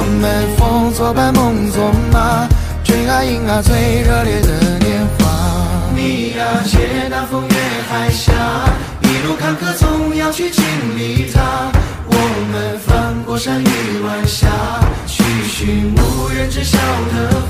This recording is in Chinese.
我们风作伴，梦作马，追啊迎啊，最热烈的年华。你啊，借那风月海峡，一路坎坷总要去经历它。我们翻过山与晚霞，去寻无人知晓的。